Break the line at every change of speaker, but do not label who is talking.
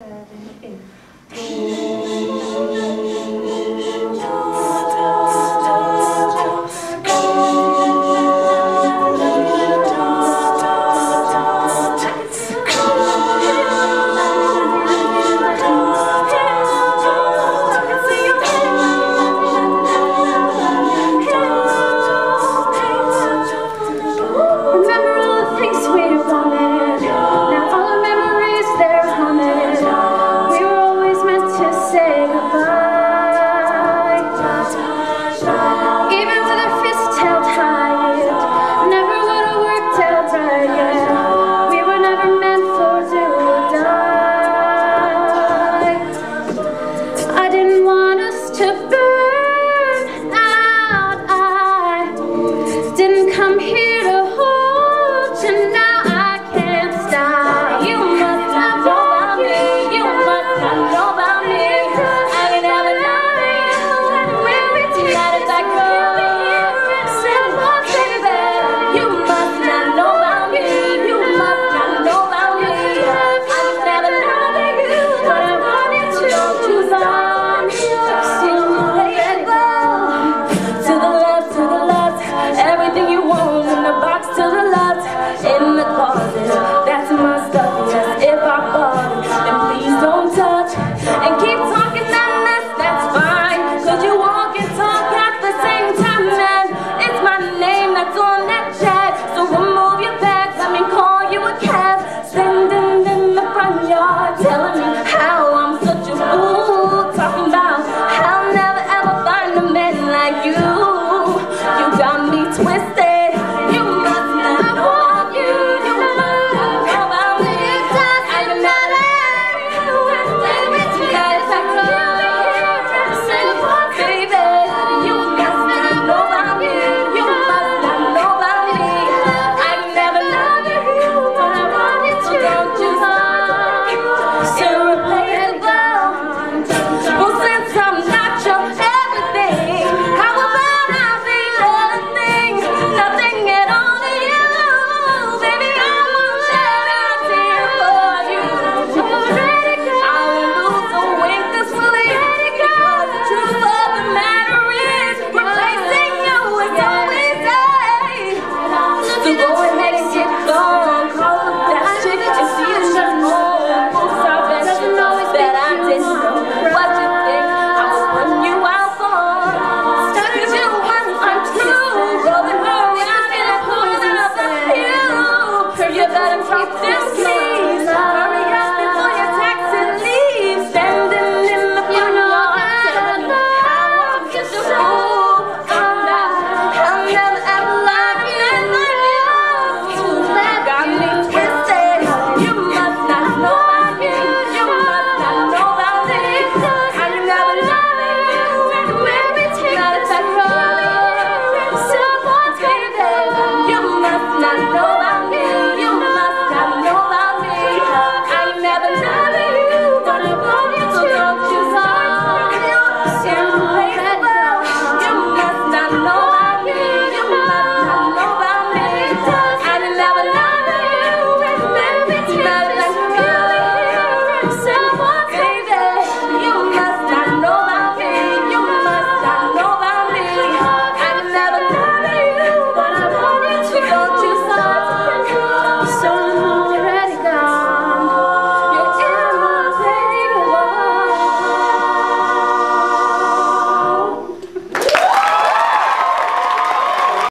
seven, eight.